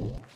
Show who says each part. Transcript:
Speaker 1: Yeah.